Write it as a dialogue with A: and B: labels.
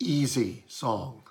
A: easy song.